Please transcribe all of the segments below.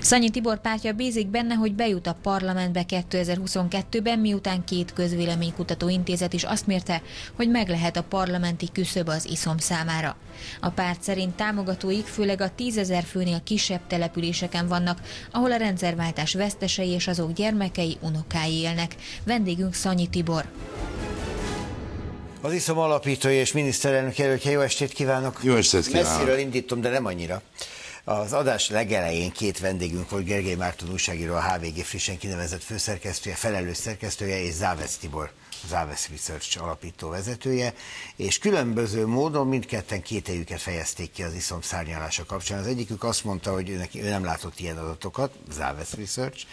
Szanyi Tibor pártja bízik benne, hogy bejut a parlamentbe 2022-ben, miután két közvéleménykutató intézet is azt mérte, hogy meg lehet a parlamenti küszöb az iszom számára. A párt szerint támogatóik főleg a tízezer főnél kisebb településeken vannak, ahol a rendszerváltás vesztesei és azok gyermekei, unokái élnek. Vendégünk Szanyi Tibor. Az ISZOM alapítója és miniszterelnök jelöltje, jó estét kívánok! Jó estét kívánok! Messziről indítom, de nem annyira. Az adás legelején két vendégünk volt, Gergely Márton újságíró, a HVG frissen kinevezett főszerkesztője, felelős szerkesztője, és Závesz Tibor, Závesz Research alapító vezetője, és különböző módon mindketten kételjüket fejezték ki az iszom szárnyalása kapcsán. Az egyikük azt mondta, hogy ő, nem látott ilyen adatokat, Závesz Research,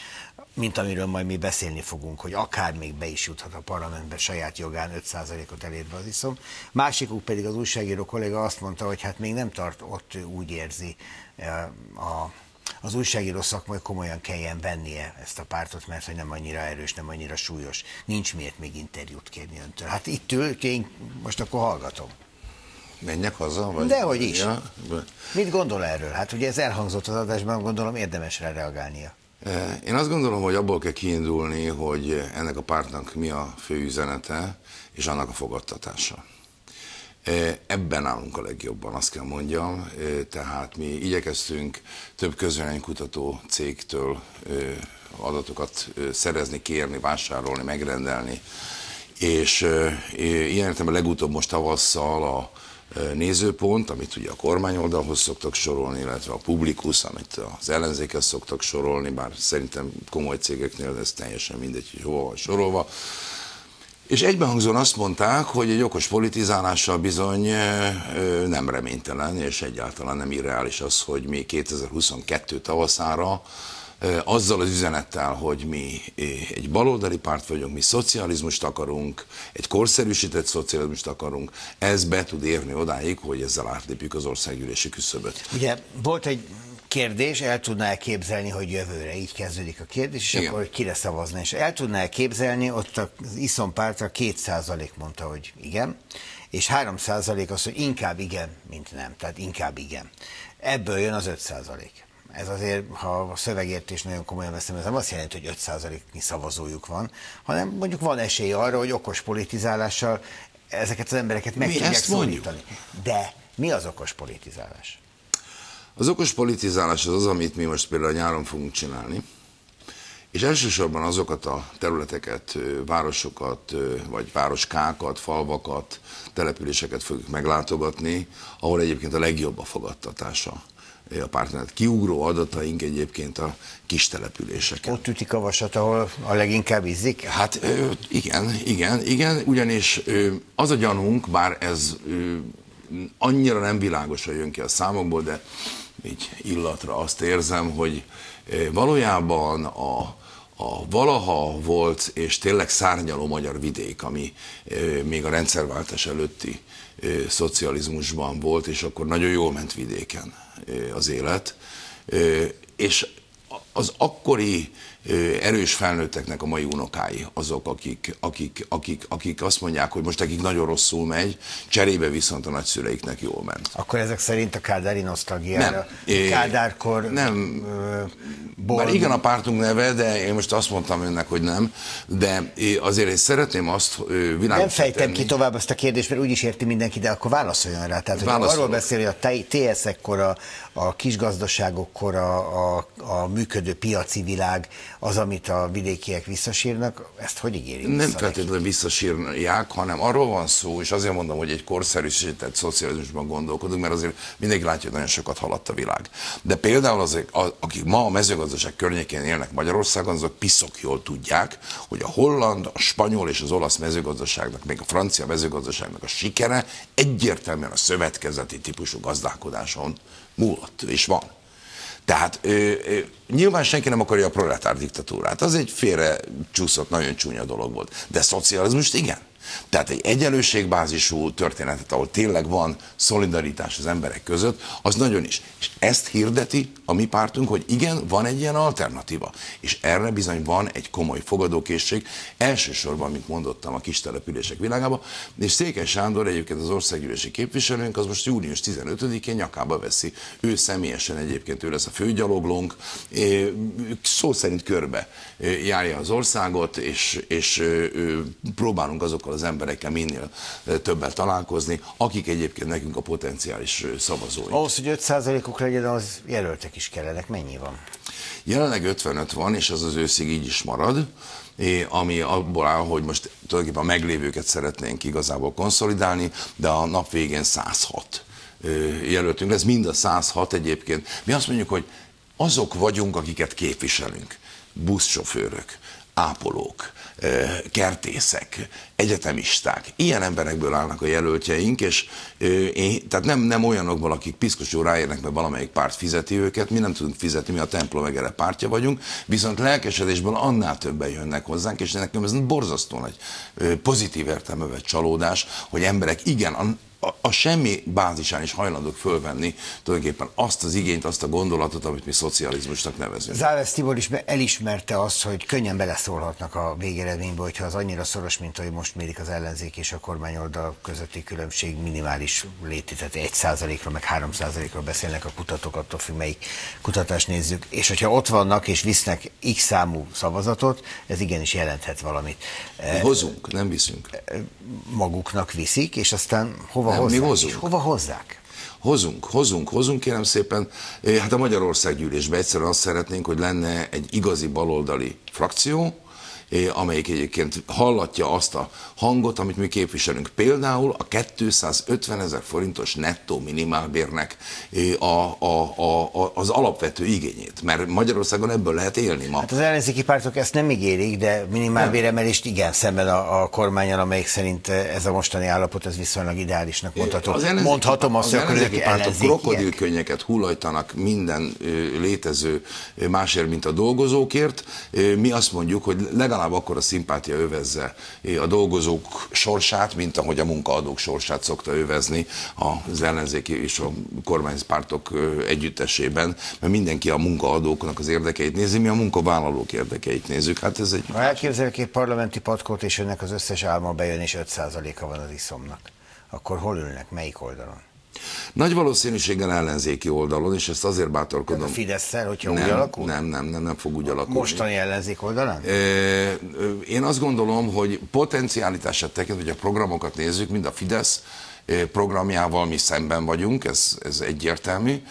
mint amiről majd mi beszélni fogunk, hogy akár még be is juthat a parlamentbe saját jogán 5%-ot elérve az iszom. Másikuk pedig az újságíró kolléga azt mondta, hogy hát még nem tart ott, úgy érzi a, az újságíró szakma, hogy komolyan kelljen vennie ezt a pártot, mert hogy nem annyira erős, nem annyira súlyos. Nincs miért még interjút kérni öntől. Hát itt ül, én most akkor hallgatom. Menjek haza? Vagy? Dehogy is. Ja? Mit gondol erről? Hát ugye ez elhangzott az adásban, gondolom érdemes rá reagálnia. Én azt gondolom, hogy abból kell kiindulni, hogy ennek a pártnak mi a fő üzenete, és annak a fogadtatása. Ebben állunk a legjobban, azt kell mondjam. Tehát mi igyekeztünk több közvéleménykutató cégtől adatokat szerezni, kérni, vásárolni, megrendelni, és ilyen értelemben legutóbb most tavasszal a nézőpont, amit ugye a kormányoldalhoz szoktak sorolni, illetve a publikus, amit az ellenzékhez szoktak sorolni, bár szerintem komoly cégeknél ez teljesen mindegy, hogy hova van sorolva, és egybehangzóan azt mondták, hogy egy okos politizálással bizony nem reménytelen, és egyáltalán nem irreális az, hogy mi 2022 tavaszára azzal az üzenettel, hogy mi egy baloldali párt vagyunk, mi szocializmust akarunk, egy korszerűsített szocializmust akarunk, ez be tud érni odáig, hogy ezzel átlépjük az országgyűlési küszöböt. Ugye volt egy kérdés, el tudná képzelni, hogy jövőre így kezdődik a kérdés, és Igen. akkor hogy kire szavazni. És el tudná képzelni, ott az Iszon pártra 2% mondta, hogy igen, és 3% az, hogy inkább igen, mint nem. Tehát inkább igen. Ebből jön az 5%. Ez azért, ha a szövegértés nagyon komolyan veszem, ez nem azt jelenti, hogy 5%-nyi szavazójuk van, hanem mondjuk van esély arra, hogy okos politizálással ezeket az embereket meg mi tudják szólítani. De mi az okos politizálás? Az okos politizálás az az, amit mi most például nyáron fogunk csinálni, és elsősorban azokat a területeket, városokat, vagy városkákat, falvakat, településeket fogjuk meglátogatni, ahol egyébként a legjobb a fogadtatása a pártnet. Kiugró adataink egyébként a kis településeken. Ott ütik a vasat, ahol a leginkább izzik? Hát igen, igen, igen, ugyanis az a gyanunk, bár ez annyira nem világosan jön ki a számokból, de így illatra azt érzem, hogy valójában a, a valaha volt és tényleg szárnyaló magyar vidék, ami még a rendszerváltás előtti szocializmusban volt, és akkor nagyon jól ment vidéken az élet, és az akkori erős felnőtteknek a mai unokái azok, akik, akik, akik, akik azt mondják, hogy most nekik nagyon rosszul megy, cserébe viszont a nagyszüleiknek jól ment. Akkor ezek szerint a Kádári nosztalgiára, nem. Kádárkor... Nem, Bár igen a pártunk neve, de én most azt mondtam önnek, hogy nem, de azért én szeretném azt világosítani. Nem fejtem ki tovább ezt a kérdést, mert úgyis érti mindenki, de akkor válaszoljon rá. Tehát, hogy arról beszél, hogy a TS-ekkor, a, a kisgazdaságokkor a, a, a működő piaci világ, az, amit a vidékiek visszasírnak, ezt hogy ígéri Nem feltétlenül visszasírják, hanem arról van szó, és azért mondom, hogy egy korszerűsített szocializmusban gondolkodunk, mert azért mindenki látja, hogy nagyon sokat haladt a világ. De például azok, akik ma a mezőgazdaság környékén élnek Magyarországon, azok piszok jól tudják, hogy a holland, a spanyol és az olasz mezőgazdaságnak, még a francia mezőgazdaságnak a sikere egyértelműen a szövetkezeti típusú gazdálkodáson múlott, és van. Tehát ö, ö, nyilván senki nem akarja a proletár diktatúrát. Az egy félre csúszott, nagyon csúnya dolog volt. De szocializmust igen. Tehát egy egyenlőségbázisú történetet, ahol tényleg van szolidaritás az emberek között, az nagyon is. És ezt hirdeti a mi pártunk, hogy igen, van egy ilyen alternatíva. És erre bizony van egy komoly fogadókészség, elsősorban, mint mondottam, a kis települések világában, és Székely Sándor egyébként az országgyűlési képviselőnk, az most június 15-én nyakába veszi. Ő személyesen egyébként ő lesz a főgyaloglónk, szó szerint körbe járja az országot, és, és próbálunk azokkal az emberekkel minél többel találkozni, akik egyébként nekünk a potenciális szavazóink. Ahhoz, hogy 5%-uk legyen, az jelöltek is kellenek. Mennyi van? Jelenleg 55 van, és az az őszig így is marad ami abból áll, hogy most tulajdonképpen a meglévőket szeretnénk igazából konszolidálni, de a nap végén 106 jelöltünk lesz, mind a 106 egyébként. Mi azt mondjuk, hogy azok vagyunk, akiket képviselünk. Buszsofőrök, ápolók, kertészek, egyetemisták. Ilyen emberekből állnak a jelöltjeink, és én, tehát nem, nem olyanokból, akik piszkosul ráérnek, mert valamelyik párt fizeti őket, mi nem tudunk fizetni, mi a templom megere pártja vagyunk, viszont lelkesedésből annál többen jönnek hozzánk, és nekem ez borzasztó nagy pozitív értelmevet csalódás, hogy emberek igen, a, semmi bázisán is hajlandók fölvenni tulajdonképpen azt az igényt, azt a gondolatot, amit mi szocializmusnak nevezünk. Záves Tibor is elismerte azt, hogy könnyen beleszólhatnak a végeredménybe, hogyha az annyira szoros, mint ahogy most mérik az ellenzék és a kormányoldal közötti különbség minimális léti, tehát 1 százalékra, meg 3 százalékra beszélnek a kutatók, attól függ, melyik kutatást nézzük. És hogyha ott vannak és visznek x számú szavazatot, ez igenis jelenthet valamit. Mi hozunk, nem viszünk. Maguknak viszik, és aztán hova nem, hozzák? Mi hozunk. És hova hozzák? Hozunk, hozunk, hozunk, kérem szépen. Hát a Magyarország gyűlésben egyszerűen azt szeretnénk, hogy lenne egy igazi baloldali frakció, amelyik egyébként hallatja azt a hangot, amit mi képviselünk. Például a 250 ezer forintos nettó minimálbérnek a, a, a, az alapvető igényét, mert Magyarországon ebből lehet élni ma. Hát az ellenzéki pártok ezt nem ígérik, de minimálbéremelést igen, szemben a, a kormányon, amelyik szerint ez a mostani állapot, ez viszonylag ideálisnak mondható. Az Mondhatom azt, hogy az ellenzéki pártok krokodilkönnyeket hullajtanak minden létező másért, mint a dolgozókért. Mi azt mondjuk, hogy legalább akkor a szimpátia övezze a dolgozók sorsát, mint ahogy a munkaadók sorsát szokta övezni az ellenzéki és a kormánypártok együttesében, mert mindenki a munkaadóknak az érdekeit nézi, mi a munkavállalók érdekeit nézzük. Hát ez egy... Ha elképzeljük egy parlamenti patkót, és önnek az összes álma bejön, és 5%-a van az iszomnak, akkor hol ülnek, melyik oldalon? Nagy valószínűséggel ellenzéki oldalon, és ezt azért bátorkodom. a fidesz hogyha nem, úgy alakul? Nem, nem, nem, nem fog úgy alakulni. Mostani ellenzék oldalán? Én azt gondolom, hogy potenciálitását tekintve, hogy a programokat nézzük, mind a Fidesz, programjával mi szemben vagyunk, ez, ez egyértelmű,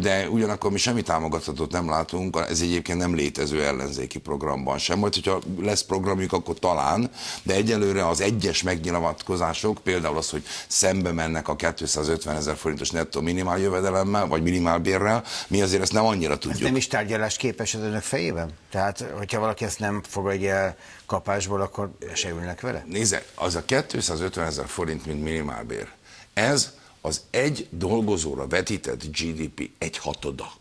de ugyanakkor mi semmi támogatót nem látunk, ez egyébként nem létező ellenzéki programban sem, majd hogyha lesz programjuk, akkor talán, de egyelőre az egyes megnyilatkozások, például az, hogy szembe mennek a 250 ezer forintos nettó minimál jövedelemmel, vagy minimálbérrel, mi azért ezt nem annyira tudjuk. Ez nem is tárgyalás képes az önök fejében? Tehát, hogyha valaki ezt nem fogadja el kapásból, akkor se ülnek vele? Nézze, az a 250 ezer forint, mint minimálbér, ez az egy dolgozóra vetített GDP egy hatoda.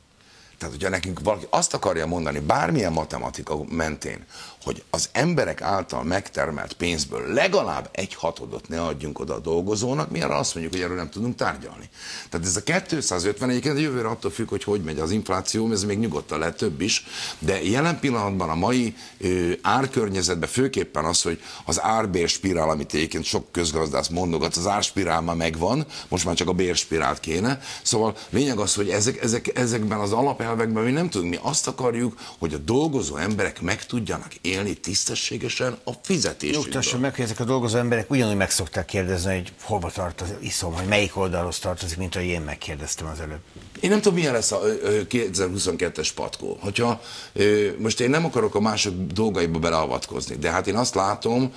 Tehát, hogyha nekünk valaki azt akarja mondani, bármilyen matematika mentén, hogy az emberek által megtermelt pénzből legalább egy hatodot ne adjunk oda a dolgozónak, mi arra azt mondjuk, hogy erről nem tudunk tárgyalni. Tehát ez a 250 egyébként jövőre attól függ, hogy hogy megy az infláció, ez még nyugodtan lehet több is, de jelen pillanatban a mai ö, árkörnyezetben főképpen az, hogy az árbérspirál, amit egyébként sok közgazdász mondogat, az árspirál már megvan, most már csak a bérspirált kéne. Szóval lényeg az, hogy ezek, ezek, ezekben az alapelvekben mi nem tudunk, mi azt akarjuk, hogy a dolgozó emberek meg tudjanak élni élni tisztességesen a fizetésükből. Nyugtasson meg, hogy ezek a dolgozó emberek ugyanúgy meg szokták kérdezni, hogy hova tart az iszom, hogy melyik oldalhoz tartozik, mint ahogy én megkérdeztem az előbb. Én nem tudom, milyen lesz a 2022-es patkó. Hogyha, most én nem akarok a mások dolgaiba beleavatkozni, de hát én azt látom,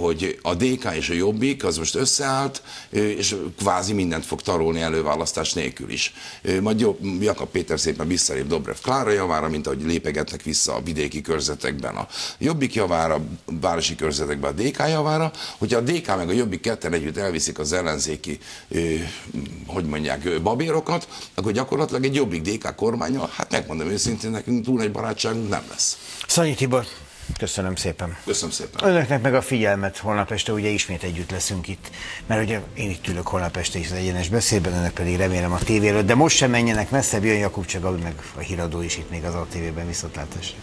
hogy a DK és a Jobbik az most összeállt, és kvázi mindent fog tarolni előválasztás nélkül is. Majd Jakab Péter szépen visszalép Dobrev Klára javára, mint ahogy lépegetnek vissza a vidéki körzetekben a Jobbik javára, városi körzetekben a DK javára, hogyha a DK meg a Jobbik ketten együtt elviszik az ellenzéki, hogy mondják, babérokat, akkor gyakorlatilag egy Jobbik DK kormánya, hát megmondom őszintén, nekünk túl egy barátságunk nem lesz. Szanyi Tibor, Köszönöm szépen. Köszönöm szépen. Önöknek meg a figyelmet, holnap este ugye ismét együtt leszünk itt, mert ugye én itt ülök holnap este is az egyenes beszélben, önök pedig remélem a tévéről, de most sem menjenek messzebb, jön Jakub Csagabi, meg a híradó is itt még az ATV-ben viszontlátásra.